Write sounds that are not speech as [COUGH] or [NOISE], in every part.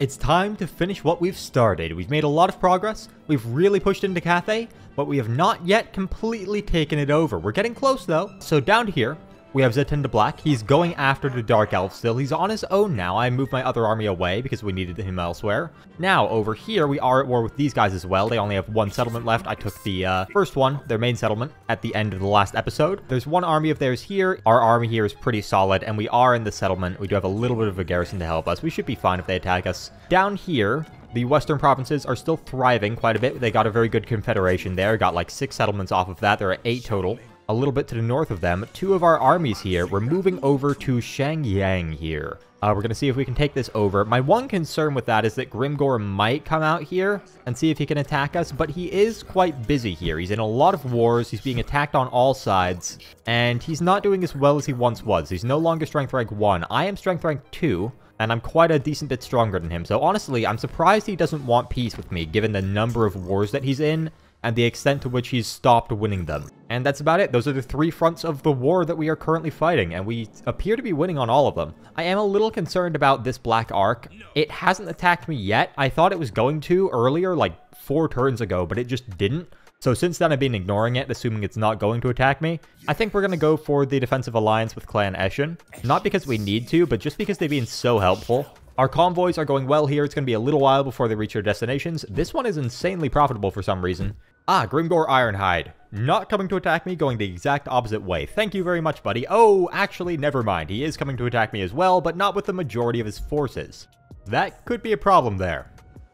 It's time to finish what we've started. We've made a lot of progress, we've really pushed into Cathay, but we have not yet completely taken it over. We're getting close though. So down here, we have Zhatan the Black. He's going after the Dark Elf still. He's on his own now. I moved my other army away because we needed him elsewhere. Now, over here, we are at war with these guys as well. They only have one settlement left. I took the uh, first one, their main settlement, at the end of the last episode. There's one army of theirs here. Our army here is pretty solid, and we are in the settlement. We do have a little bit of a garrison to help us. We should be fine if they attack us. Down here, the western provinces are still thriving quite a bit. They got a very good confederation there. Got like six settlements off of that. There are eight total a little bit to the north of them, two of our armies here. We're moving over to Shangyang here. Uh, we're going to see if we can take this over. My one concern with that is that Grimgor might come out here and see if he can attack us, but he is quite busy here. He's in a lot of wars, he's being attacked on all sides, and he's not doing as well as he once was. He's no longer strength rank 1. I am strength rank 2, and I'm quite a decent bit stronger than him. So honestly, I'm surprised he doesn't want peace with me, given the number of wars that he's in and the extent to which he's stopped winning them. And that's about it. Those are the three fronts of the war that we are currently fighting, and we appear to be winning on all of them. I am a little concerned about this Black Ark. It hasn't attacked me yet. I thought it was going to earlier, like four turns ago, but it just didn't. So since then, I've been ignoring it, assuming it's not going to attack me. I think we're going to go for the defensive alliance with Clan Eshin. Not because we need to, but just because they've been so helpful. Our convoys are going well here. It's going to be a little while before they reach their destinations. This one is insanely profitable for some reason. Ah, Grimgor Ironhide. Not coming to attack me, going the exact opposite way. Thank you very much, buddy. Oh, actually, never mind. He is coming to attack me as well, but not with the majority of his forces. That could be a problem there.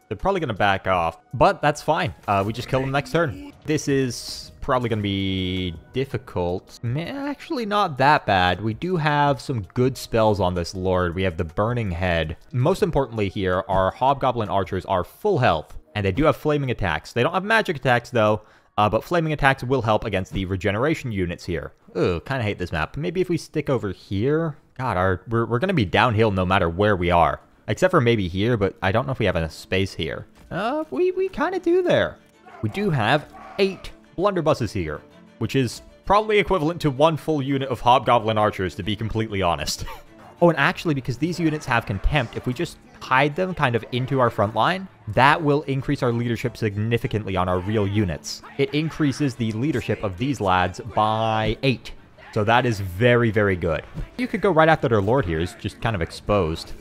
They're probably going to back off, but that's fine. Uh, we just kill them next turn. This is probably going to be difficult. Actually, not that bad. We do have some good spells on this lord. We have the Burning Head. Most importantly here, our Hobgoblin Archers are full health. And they do have flaming attacks. They don't have magic attacks, though, uh, but flaming attacks will help against the regeneration units here. Ugh, kind of hate this map. Maybe if we stick over here... God, our, we're, we're going to be downhill no matter where we are. Except for maybe here, but I don't know if we have enough space here. Uh, we, we kind of do there. We do have eight blunderbusses here, which is probably equivalent to one full unit of Hobgoblin Archers, to be completely honest. [LAUGHS] oh, and actually, because these units have Contempt, if we just hide them kind of into our front line, that will increase our leadership significantly on our real units. It increases the leadership of these lads by 8. So that is very, very good. You could go right after their lord here. He's just kind of exposed.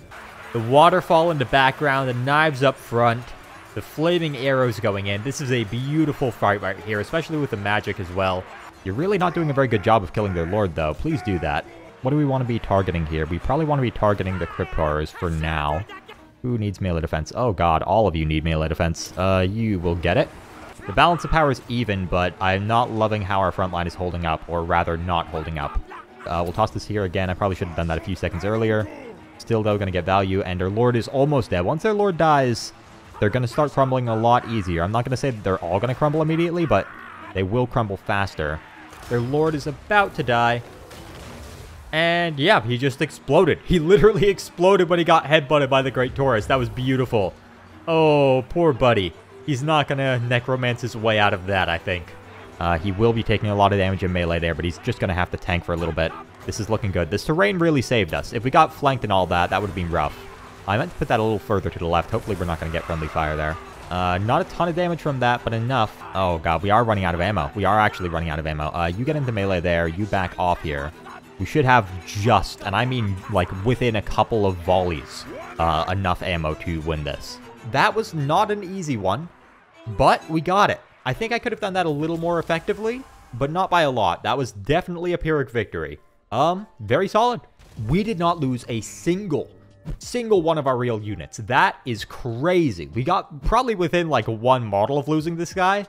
The waterfall in the background, the knives up front, the flaming arrows going in. This is a beautiful fight right here, especially with the magic as well. You're really not doing a very good job of killing their lord, though. Please do that. What do we want to be targeting here? We probably want to be targeting the Crypt Horrors for now. Who needs melee defense? Oh god, all of you need melee defense. Uh, you will get it. The balance of power is even, but I'm not loving how our front line is holding up, or rather not holding up. Uh, we'll toss this here again. I probably should have done that a few seconds earlier. Still, though, going to get value, and their lord is almost dead. Once their lord dies, they're going to start crumbling a lot easier. I'm not going to say they're all going to crumble immediately, but they will crumble faster. Their lord is about to die. And yeah, he just exploded. He literally [LAUGHS] exploded when he got headbutted by the Great Taurus. That was beautiful. Oh, poor buddy. He's not to necromance his way out of that, I think. Uh, he will be taking a lot of damage in melee there, but he's just to have to tank for a little bit. This is looking good. This terrain really saved us. If we got flanked and all that, that would have been rough. I meant to put that a little further to the left. Hopefully we're not to get friendly fire there. Uh, not a ton of damage from that, but enough. Oh god, we are running out of ammo. We are actually running out of ammo. Uh, you get into melee there. You back off here. We should have just, and I mean like within a couple of volleys, uh, enough ammo to win this. That was not an easy one, but we got it. I think I could have done that a little more effectively, but not by a lot. That was definitely a Pyrrhic victory. Um, very solid. We did not lose a single, single one of our real units. That is crazy. We got probably within like one model of losing this guy,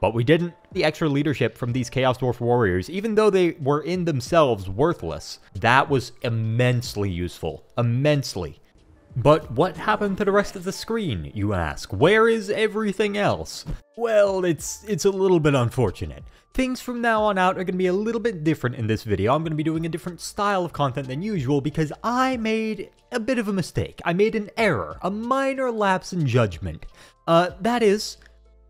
but we didn't. The extra leadership from these Chaos Dwarf warriors, even though they were in themselves worthless, that was immensely useful. Immensely. But what happened to the rest of the screen, you ask? Where is everything else? Well, it's it's a little bit unfortunate. Things from now on out are going to be a little bit different in this video. I'm going to be doing a different style of content than usual because I made a bit of a mistake. I made an error, a minor lapse in judgment. Uh, that is,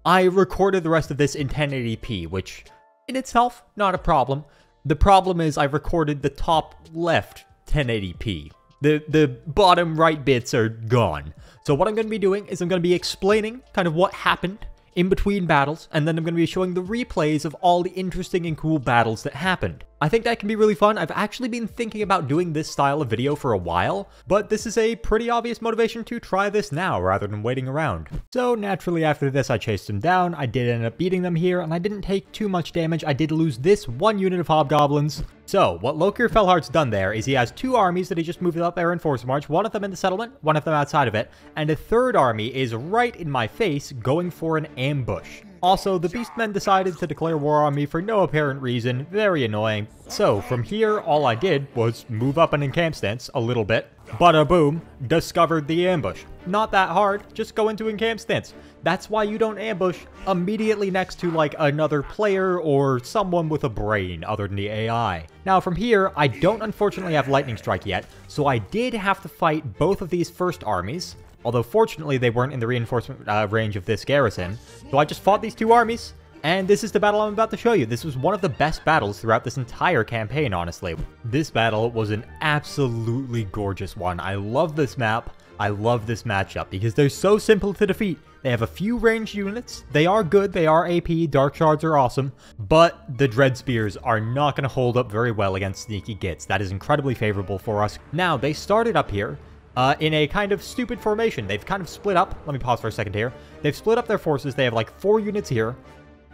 I recorded the rest of this in 1080p, which in itself, not a problem. The problem is I recorded the top left 1080p. The, the bottom right bits are gone. So what I'm going to be doing is I'm going to be explaining kind of what happened in between battles, and then I'm going to be showing the replays of all the interesting and cool battles that happened. I think that can be really fun. I've actually been thinking about doing this style of video for a while, but this is a pretty obvious motivation to try this now rather than waiting around. So naturally after this I chased them down, I did end up beating them here, and I didn't take too much damage. I did lose this one unit of hobgoblins. So, what Lokhir Fellheart's done there is he has two armies that he just moved up there in Force March, one of them in the settlement, one of them outside of it, and a third army is right in my face going for an ambush. Also, the Beastmen decided to declare war on me for no apparent reason, very annoying. So, from here, all I did was move up an encamp stance a little bit, bada boom, discovered the ambush. Not that hard, just go into encamp stance. That's why you don't ambush immediately next to like another player or someone with a brain other than the AI. Now from here, I don't unfortunately have Lightning Strike yet, so I did have to fight both of these first armies, although fortunately they weren't in the reinforcement uh, range of this garrison. So I just fought these two armies, and this is the battle I'm about to show you. This was one of the best battles throughout this entire campaign, honestly. This battle was an absolutely gorgeous one. I love this map. I love this matchup because they're so simple to defeat. They have a few ranged units. They are good. They are AP. Dark Shards are awesome. But the Dread Spears are not going to hold up very well against Sneaky Gits. That is incredibly favorable for us. Now, they started up here uh, in a kind of stupid formation. They've kind of split up. Let me pause for a second here. They've split up their forces. They have like four units here.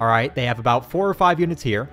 All right, they have about four or five units here.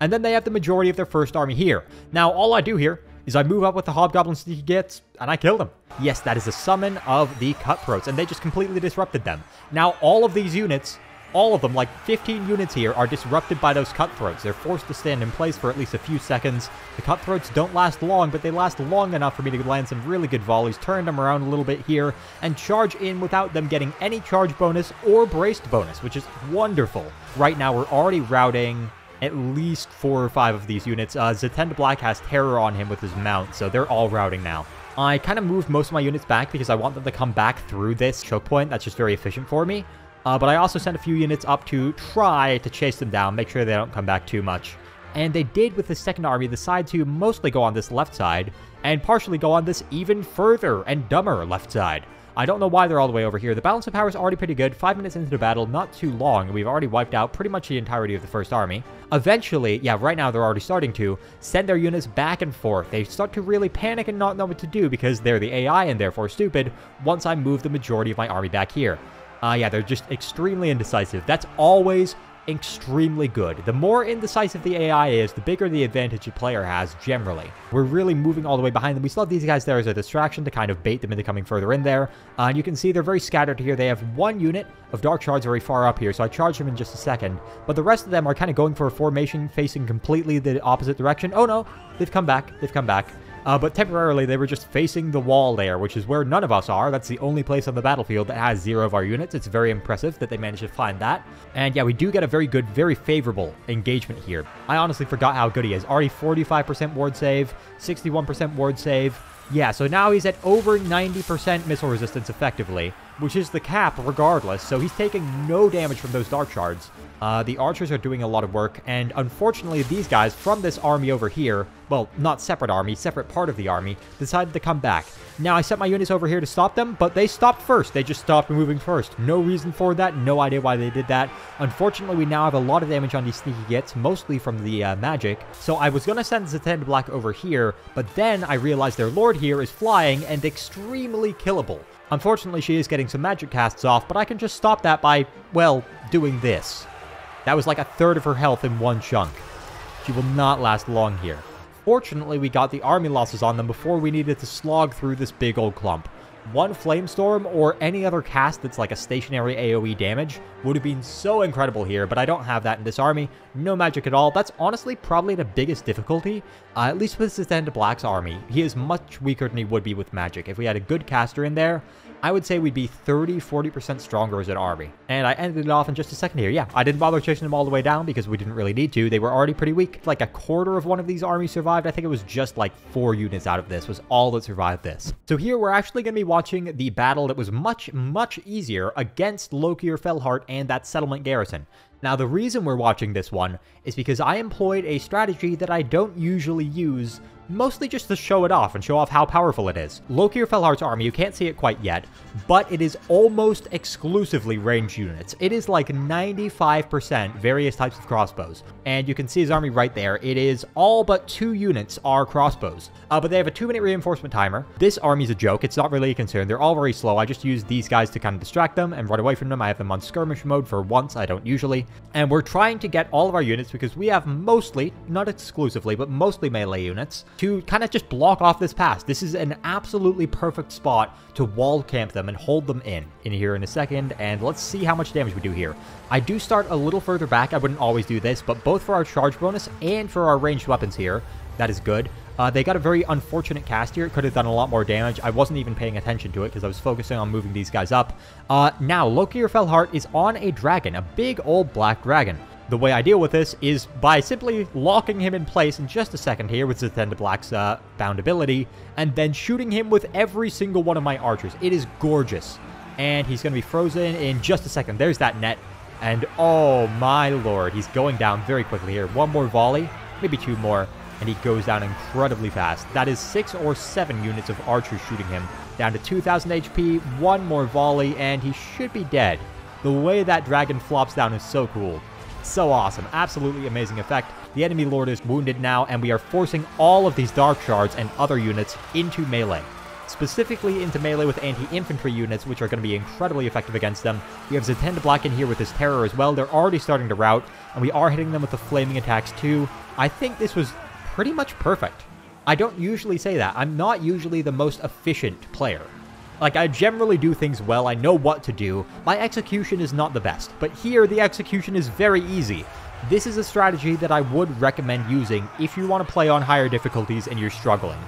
And then they have the majority of their first army here. Now, all I do here is I move up with the Hobgoblin Sneaky Gits, and I kill them. Yes, that is a summon of the Cutthroats, and they just completely disrupted them. Now, all of these units all of them, like 15 units here, are disrupted by those cutthroats. They're forced to stand in place for at least a few seconds. The cutthroats don't last long, but they last long enough for me to land some really good volleys, turn them around a little bit here, and charge in without them getting any charge bonus or braced bonus, which is wonderful. Right now, we're already routing at least four or five of these units. Uh, Zhatan the Black has Terror on him with his mount, so they're all routing now. I kind of moved most of my units back because I want them to come back through this choke point. That's just very efficient for me. Uh, but I also sent a few units up to try to chase them down, make sure they don't come back too much. And they did with the second army decide to mostly go on this left side, and partially go on this even further and dumber left side. I don't know why they're all the way over here. The balance of power is already pretty good. Five minutes into the battle, not too long. We've already wiped out pretty much the entirety of the first army. Eventually, yeah, right now they're already starting to send their units back and forth. They start to really panic and not know what to do because they're the AI and therefore stupid once I move the majority of my army back here. Uh, yeah, they're just extremely indecisive. That's always extremely good. The more indecisive the AI is, the bigger the advantage a player has generally. We're really moving all the way behind them. We still have these guys there as a distraction to kind of bait them into coming further in there. Uh, and you can see they're very scattered here. They have one unit of Dark Shards very far up here, so I charge them in just a second. But the rest of them are kind of going for a formation facing completely the opposite direction. Oh no, they've come back. They've come back. Uh, but temporarily, they were just facing the wall there, which is where none of us are. That's the only place on the battlefield that has zero of our units. It's very impressive that they managed to find that. And yeah, we do get a very good, very favorable engagement here. I honestly forgot how good he is. Already 45% ward save, 61% ward save. Yeah, so now he's at over 90% missile resistance effectively which is the cap regardless, so he's taking no damage from those Dark Shards. Uh, the archers are doing a lot of work, and unfortunately these guys from this army over here, well, not separate army, separate part of the army, decided to come back. Now, I sent my units over here to stop them, but they stopped first. They just stopped moving first. No reason for that, no idea why they did that. Unfortunately, we now have a lot of damage on these sneaky gits, mostly from the uh, magic. So I was to send Zhatan the Black over here, but then I realized their lord here is flying and extremely killable. Unfortunately, she is getting some magic casts off, but I can just stop that by, well, doing this. That was like a third of her health in one chunk. She will not last long here. Fortunately, we got the army losses on them before we needed to slog through this big old clump. One Flamestorm or any other cast that's like a stationary AoE damage would have been so incredible here, but I don't have that in this army. No magic at all. That's honestly probably the biggest difficulty, uh, at least with Zhatan the Black's army. He is much weaker than he would be with magic. If we had a good caster in there, I would say we'd be 30-40% stronger as an army. And I ended it off in just a second here. Yeah, I didn't bother chasing them all the way down because we didn't really need to. They were already pretty weak. Like a quarter of one of these armies survived. I think it was just like four units out of this was all that survived this. So here we're actually going to be watching the battle that was much, much easier against Lokhir Fellheart and that settlement garrison. Now, the reason we're watching this one is because I employed a strategy that I don't usually use mostly just to show it off and show off how powerful it is. Lokhir Fellheart's army, you can't see it quite yet, but it is almost exclusively ranged units. It is like 95% various types of crossbows, and you can see his army right there. It is all but two units are crossbows, uh, but they have a two-minute reinforcement timer. This army's a joke. It's not really a concern. They're all very slow. I just use these guys to kind of distract them and run away from them. I have them on skirmish mode for once. I don't usually. And we're trying to get all of our units because we have mostly, not exclusively, but mostly melee units to kind of just block off this pass. This is an absolutely perfect spot to wall camp them and hold them in in here in a second. And let's see how much damage we do here. I do start a little further back. I wouldn't always do this, but both for our charge bonus and for our ranged weapons here, that is good. Uh, they got a very unfortunate cast here. It could have done a lot more damage. I wasn't even paying attention to it because I was focusing on moving these guys up. Uh, now, Lokhir Fellheart is on a dragon, a big old black dragon. The way I deal with this is by simply locking him in place in just a second here with Zhatan the Black's uh, bound ability, and then shooting him with every single one of my archers. It is gorgeous. And he's going to be frozen in just a second. There's that net. And oh my lord, he's going down very quickly here. One more volley, maybe two more, and he goes down incredibly fast. That is six or seven units of archers shooting him. Down to 2,000 HP, one more volley, and he should be dead. The way that dragon flops down is so cool. So awesome. Absolutely amazing effect. The enemy lord is wounded now, and we are forcing all of these dark shards and other units into melee. Specifically into melee with anti-infantry units, which are going to be incredibly effective against them. We have Zhatan the Black in here with his terror as well. They're already starting to rout, and we are hitting them with the flaming attacks too. I think this was pretty much perfect. I don't usually say that. I'm not usually the most efficient player. Like, I generally do things well, I know what to do. My execution is not the best, but here the execution is very easy. This is a strategy that I would recommend using if you want to play on higher difficulties and you're struggling.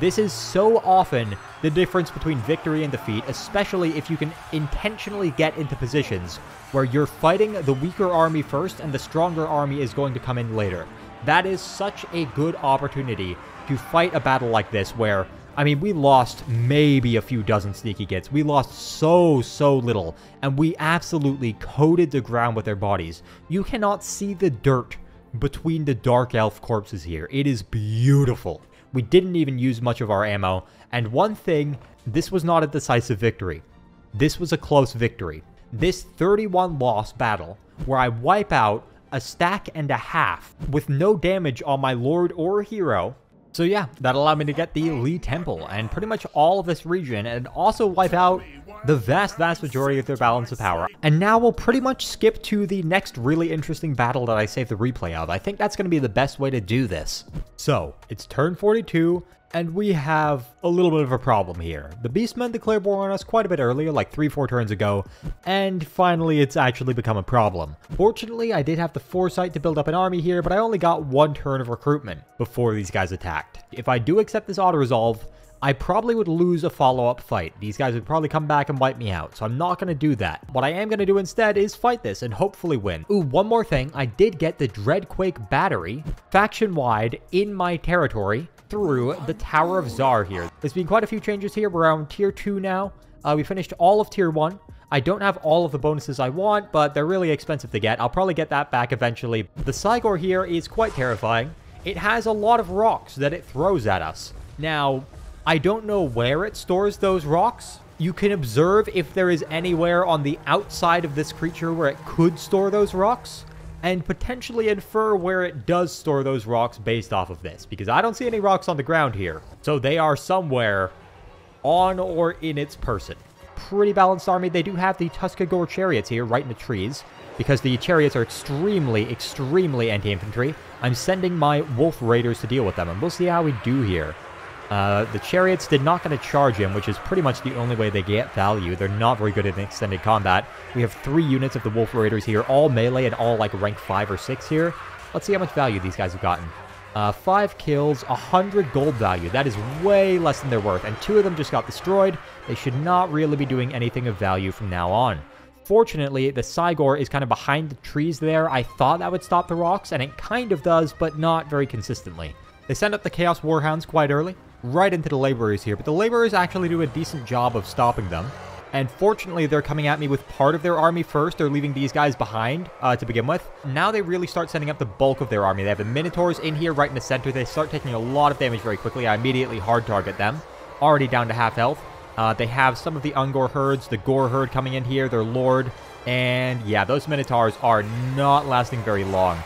This is so often the difference between victory and defeat, especially if you can intentionally get into positions where you're fighting the weaker army first and the stronger army is going to come in later. That is such a good opportunity to fight a battle like this where I mean, we lost maybe a few dozen sneaky gits. We lost so, so little, and we absolutely coated the ground with their bodies. You cannot see the dirt between the Dark Elf corpses here. It is beautiful. We didn't even use much of our ammo, and one thing, this was not a decisive victory. This was a close victory. This 31 loss battle, where I wipe out a stack and a half with no damage on my lord or hero, so yeah, that allowed me to get the Lee Temple and pretty much all of this region and also wipe out the vast, vast majority of their balance of power. And now we'll pretty much skip to the next really interesting battle that I saved the replay of. I think that's going to be the best way to do this. So, it's turn 42, and we have a little bit of a problem here. The Beastmen declared war on us quite a bit earlier, like 3-4 turns ago, and finally it's actually become a problem. Fortunately, I did have the foresight to build up an army here, but I only got one turn of recruitment before these guys attacked. If I do accept this auto-resolve, I probably would lose a follow-up fight. These guys would probably come back and wipe me out, so I'm not going to do that. What I am going to do instead is fight this and hopefully win. Ooh, one more thing. I did get the Dreadquake Battery faction-wide in my territory through the Tower of Zharr here. There's been quite a few changes here. We're on tier 2 now. Uh, we finished all of tier 1. I don't have all of the bonuses I want, but they're really expensive to get. I'll probably get that back eventually. The Cygor here is quite terrifying. It has a lot of rocks that it throws at us. Now, I don't know where it stores those rocks. You can observe if there is anywhere on the outside of this creature where it could store those rocks and potentially infer where it does store those rocks based off of this, because I don't see any rocks on the ground here. So they are somewhere on or in its person. Pretty balanced army. They do have the Tuskgor chariots here right in the trees, because the chariots are extremely, extremely anti-infantry. I'm sending my wolf raiders to deal with them, and we'll see how we do here. Uh, the chariots did not going to charge him, which is pretty much the only way they get value. They're not very good in extended combat. We have three units of the Wolf Raiders here, all melee and all like rank 5 or 6 here. Let's see how much value these guys have gotten. Uh, 5 kills, 100 gold value. That is way less than they're worth, and two of them just got destroyed. They should not really be doing anything of value from now on. Fortunately, the Cygor is kind of behind the trees there. I thought that would stop the rocks, and it kind of does, but not very consistently. They send up the Chaos Warhounds quite early right into the laborers here, but the laborers actually do a decent job of stopping them. And fortunately, they're coming at me with part of their army first. They're leaving these guys behind uh, to begin with. Now they really start sending up the bulk of their army. They have the Minotaurs in here right in the center. They start taking a lot of damage very quickly. I immediately hard target them. Already down to half health. Uh, they have some of the Ungor herds, the Gor herd coming in here, their lord. And yeah, those Minotaurs are not lasting very long.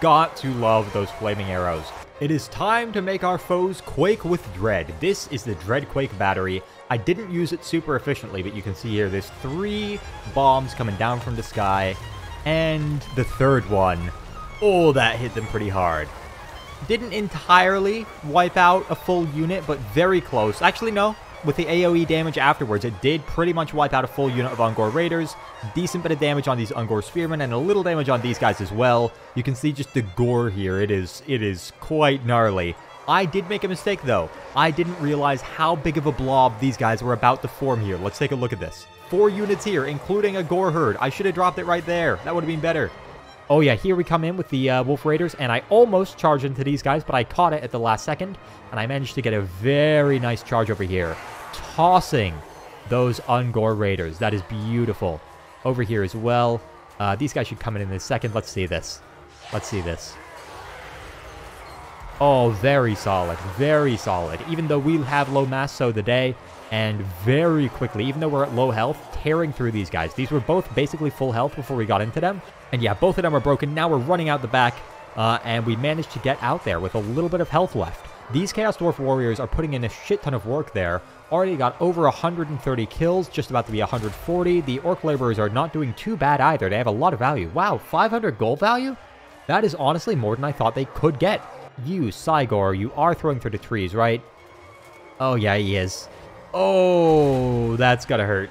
Got to love those flaming arrows. It is time to make our foes quake with dread. This is the Dreadquake battery. I didn't use it super efficiently, but you can see here there's three bombs coming down from the sky. And the third one, oh, that hit them pretty hard. Didn't entirely wipe out a full unit, but very close. Actually, no, with the AoE damage afterwards, it did pretty much wipe out a full unit of Ungor Raiders. Decent bit of damage on these Ungor Spearmen, and a little damage on these guys as well. You can see just the gore here. It is, it is quite gnarly. I did make a mistake, though. I didn't realize how big of a blob these guys were about to form here. Let's take a look at this. Four units here, including a Gor Herd. I should have dropped it right there. That would have been better. Oh yeah, here we come in with the uh, Wolf Raiders, and I almost charged into these guys, but I caught it at the last second, and I managed to get a very nice charge over here, tossing those Ungor Raiders. That is beautiful. Over here as well. Uh, these guys should come in in a second. Let's see this. Let's see this. Oh, very solid. Very solid. Even though we have low mass so the day, and very quickly, even though we're at low health, tearing through these guys. These were both basically full health before we got into them. And yeah, both of them are broken. Now we're running out the back, uh, and we managed to get out there with a little bit of health left. These Chaos Dwarf Warriors are putting in a shit ton of work there. Already got over 130 kills, just about to be 140. The Orc Laborers are not doing too bad either. They have a lot of value. Wow, 500 gold value? That is honestly more than I thought they could get. You, Cygor, you are throwing through the trees, right? Oh, yeah, he is. Oh, that's gotta hurt.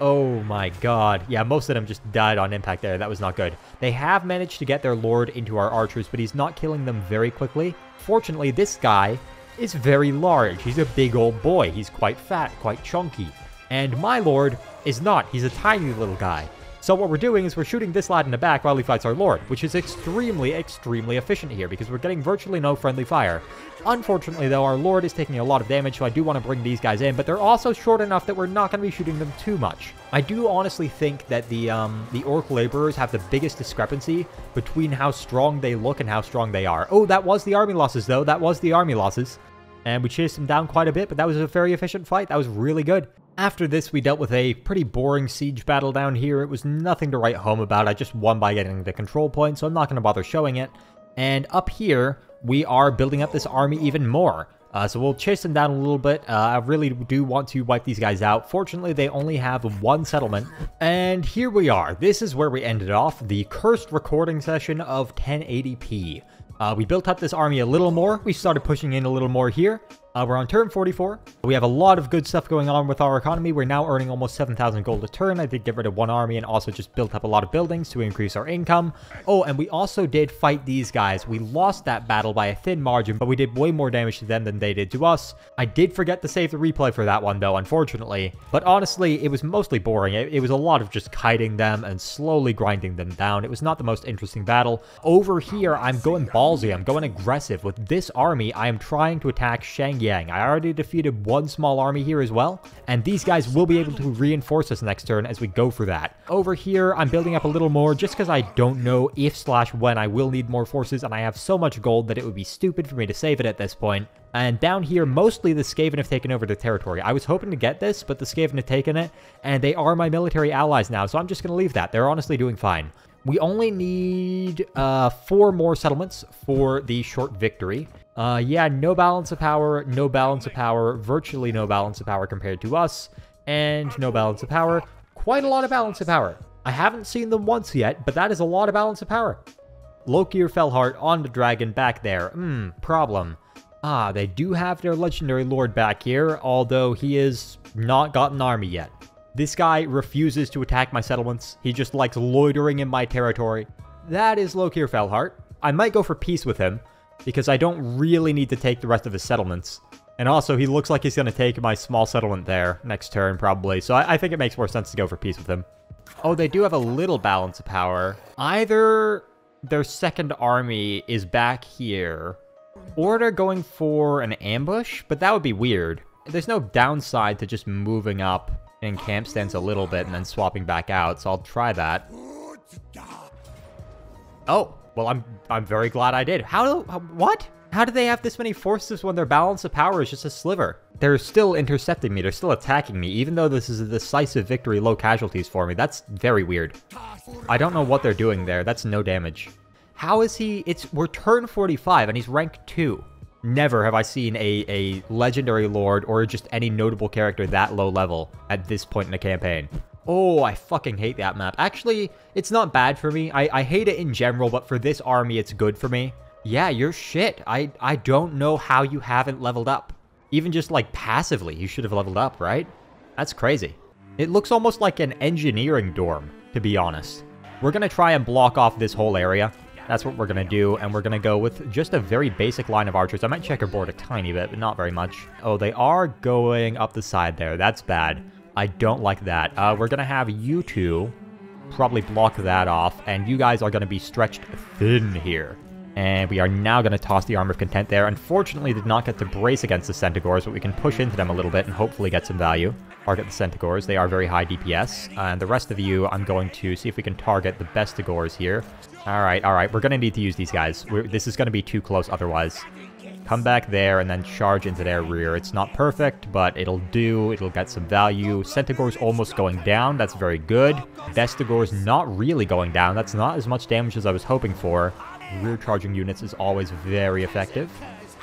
Oh my god. Yeah, most of them just died on impact there. That was not good. They have managed to get their lord into our archers, but he's not killing them very quickly. Fortunately, this guy is very large. He's a big old boy. He's quite fat, quite chunky. And my lord is not. He's a tiny little guy. So what we're doing is we're shooting this lad in the back while he fights our lord, which is extremely, extremely efficient here because we're getting virtually no friendly fire. Unfortunately, though, our lord is taking a lot of damage, so I do want to bring these guys in, but they're also short enough that we're not going to be shooting them too much. I do honestly think that the um, the orc laborers have the biggest discrepancy between how strong they look and how strong they are. Oh, that was the army losses, though. That was the army losses. And we chased them down quite a bit, but that was a very efficient fight. That was really good. After this, we dealt with a pretty boring siege battle down here. It was nothing to write home about. I just won by getting the control point, so I'm not going to bother showing it. And up here, we are building up this army even more. Uh, so we'll chase them down a little bit. Uh, I really do want to wipe these guys out. Fortunately, they only have one settlement. And here we are. This is where we ended off the cursed recording session of 1080p. Uh, we built up this army a little more. We started pushing in a little more here. Uh, we're on turn 44. We have a lot of good stuff going on with our economy. We're now earning almost 7,000 gold a turn. I did get rid of one army and also just built up a lot of buildings to increase our income. Oh, and we also did fight these guys. We lost that battle by a thin margin, but we did way more damage to them than they did to us. I did forget to save the replay for that one, though, unfortunately. But honestly, it was mostly boring. It, it was a lot of just kiting them and slowly grinding them down. It was not the most interesting battle. Over here, I'm going ballsy. I'm going aggressive. With this army, I am trying to attack Shangyang Yang. I already defeated one small army here as well, and these guys will be able to reinforce us next turn as we go for that. Over here, I'm building up a little more just because I don't know if slash when I will need more forces, and I have so much gold that it would be stupid for me to save it at this point. And down here, mostly the Skaven have taken over the territory. I was hoping to get this, but the Skaven have taken it, and they are my military allies now, so I'm just going to leave that. They're honestly doing fine. We only need uh, four more settlements for the short victory. Uh, yeah, no balance of power, no balance of power, virtually no balance of power compared to us, and no balance of power. Quite a lot of balance of power. I haven't seen them once yet, but that is a lot of balance of power. Lokhir Fellheart on the dragon back there. Hmm, problem. Ah, they do have their legendary lord back here, although he is not got an army yet. This guy refuses to attack my settlements. He just likes loitering in my territory. That is Lokhir Fellheart. I might go for peace with him, because I don't really need to take the rest of his settlements. And also, he looks like he's going to take my small settlement there next turn, probably. So I, I, think it makes more sense to go for peace with him. Oh, they do have a little balance of power. Either their second army is back here, or they're going for an ambush, but that would be weird. There's no downside to just moving up in camp stance a little bit and then swapping back out, so I'll try that. Oh, well, I'm I'm very glad I did. How, what? How do they have this many forces when their balance of power is just a sliver? They're still intercepting me, they're still attacking me, even though this is a decisive victory, low casualties for me. That's very weird. I don't know what they're doing there, that's no damage. How is he, it's, we're turn 45 and he's rank 2. Never have I seen a, a legendary lord or just any notable character that low level at this point in a campaign. Oh, I fucking hate that map. Actually, it's not bad for me. I, I hate it in general, but for this army, it's good for me. Yeah, you're shit. I, I don't know how you haven't leveled up. Even just like passively, you should have leveled up, right? That's crazy. It looks almost like an engineering dorm, to be honest. We're to try and block off this whole area. That's what we're to do, and we're to go with just a very basic line of archers. I might checkerboard a tiny bit, but not very much. Oh, they are going up the side there. That's bad. I don't like that. Uh, we're going to have you two probably block that off, and you guys are going to be stretched thin here. And we are now going to toss the Armor of Content there. Unfortunately, did not get to brace against the Centaurs, but we can push into them a little bit and hopefully get some value. Target the Centaurs. They are very high DPS. And the rest of you, I'm going to see if we can target the Bestigors here. Alright, alright. We're going to need to use these guys. We're, this is going to be too close otherwise. Come back there and then charge into their rear. It's not perfect, but it'll do. It'll get some value. Centaur's almost going down. That's very good. Bestigor's not really going down. That's not as much damage as I was hoping for rear charging units is always very effective.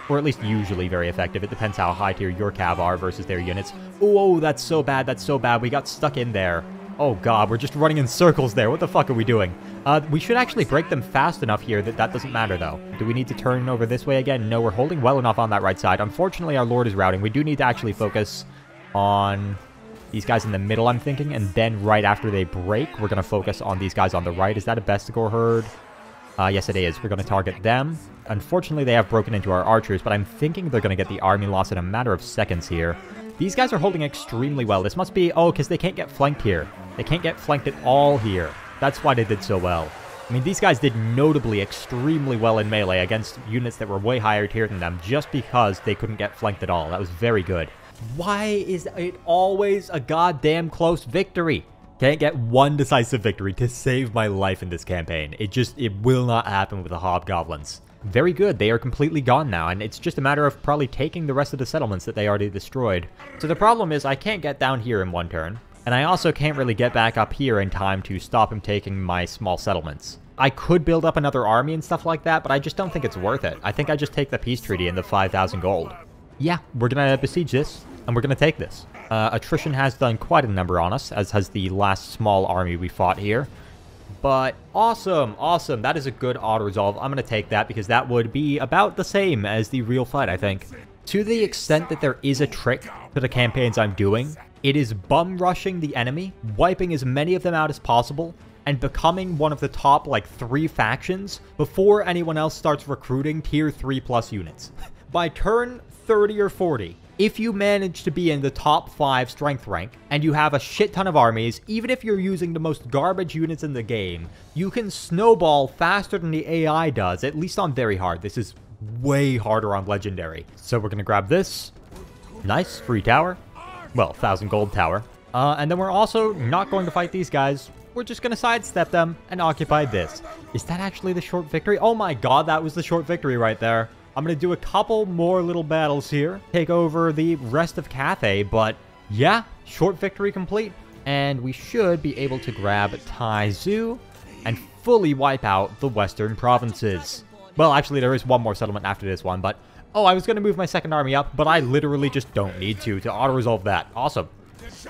Or at least usually very effective. It depends how high tier your cav are versus their units. Oh, that's so bad. That's so bad. We got stuck in there. Oh god, we're just running in circles there. What the fuck are we doing? Uh, we should actually break them fast enough here that that doesn't matter, though. Do we need to turn over this way again? No, we're holding well enough on that right side. Unfortunately, our Lord is routing. We do need to actually focus on these guys in the middle, I'm thinking, and then right after they break, we're going to focus on these guys on the right. Is that a Bestigor herd? Uh, yes, it is. We're going to target them. Unfortunately, they have broken into our archers, but I'm thinking they're going to get the army loss in a matter of seconds here. These guys are holding extremely well. This must be... Oh, because they can't get flanked here. They can't get flanked at all here. That's why they did so well. I mean, these guys did notably extremely well in melee against units that were way higher tier than them just because they couldn't get flanked at all. That was very good. Why is it always a goddamn close victory? Can't get one decisive victory to save my life in this campaign. It just, it will not happen with the Hobgoblins. Very good, they are completely gone now, and it's just a matter of probably taking the rest of the settlements that they already destroyed. So the problem is I can't get down here in one turn, and I also can't really get back up here in time to stop him taking my small settlements. I could build up another army and stuff like that, but I just don't think it's worth it. I think I just take the peace treaty and the 5,000 gold. Yeah, we're gonna besiege this, and we're gonna take this. Uh, attrition has done quite a number on us, as has the last small army we fought here. But awesome, awesome. That is a good auto-resolve. I'm going to take that because that would be about the same as the real fight, I think. To the extent that there is a trick to the campaigns I'm doing, it is bum rushing the enemy, wiping as many of them out as possible, and becoming one of the top like three factions before anyone else starts recruiting tier 3 plus units. [LAUGHS] By turn 30 or 40, if you manage to be in the top 5 strength rank, and you have a shit ton of armies, even if you're using the most garbage units in the game, you can snowball faster than the AI does, at least on very hard. This is way harder on legendary. So we're gonna grab this. Nice, free tower. Well, 1000 gold tower. Uh, and then we're also not going to fight these guys. We're just going to sidestep them and occupy this. Is that actually the short victory? Oh my god, that was the short victory right there. I'm going to do a couple more little battles here, take over the rest of Cathay, but yeah, short victory complete. And we should be able to grab Taizu and fully wipe out the western provinces. Well, actually, there is one more settlement after this one, but... Oh, I was going to move my second army up, but I literally just don't need to to auto-resolve that. Awesome.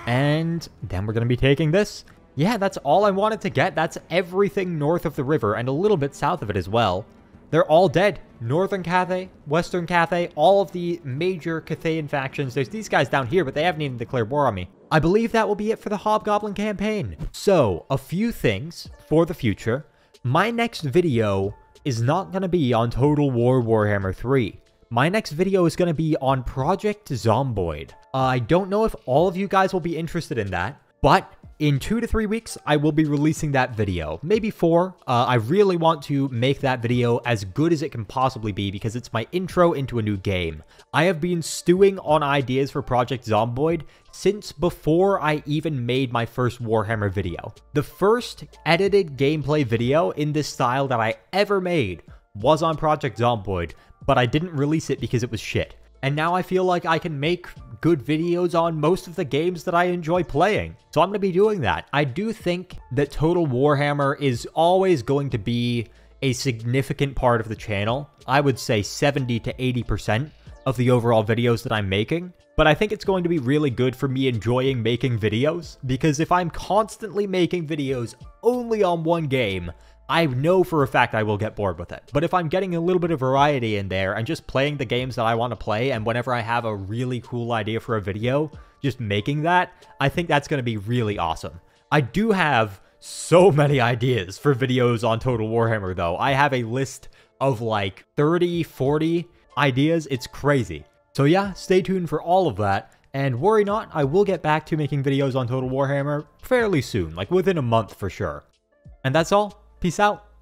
And then we're going to be taking this. Yeah, that's all I wanted to get. That's everything north of the river and a little bit south of it as well. They're all dead. Northern Cathay, Western Cathay, all of the major Cathayan factions. There's these guys down here, but they haven't even declared war on me. I believe that will be it for the Hobgoblin campaign. So, a few things for the future. My next video is not going to be on Total War Warhammer 3. My next video is going to be on Project Zomboid. Uh, I don't know if all of you guys will be interested in that, But in two to three weeks, I will be releasing that video. Maybe four. Uh, I really want to make that video as good as it can possibly be because it's my intro into a new game. I have been stewing on ideas for Project Zomboid since before I even made my first Warhammer video. The first edited gameplay video in this style that I ever made was on Project Zomboid, but I didn't release it because it was shit. And now I feel like I can make good videos on most of the games that I enjoy playing. So I'm going to be doing that. I do think that Total Warhammer is always going to be a significant part of the channel. I would say 70 to 80% of the overall videos that I'm making. But I think it's going to be really good for me enjoying making videos, because if I'm constantly making videos only on one game, I know for a fact I will get bored with it. But if I'm getting a little bit of variety in there and just playing the games that I want to play, and whenever I have a really cool idea for a video, just making that, I think that's going to be really awesome. I do have so [LAUGHS] many ideas for videos on Total Warhammer though. I have a list of like 30, 40 ideas. It's crazy. So yeah, stay tuned for all of that. And worry not, I will get back to making videos on Total Warhammer fairly soon, like within a month for sure. And that's all. Peace out.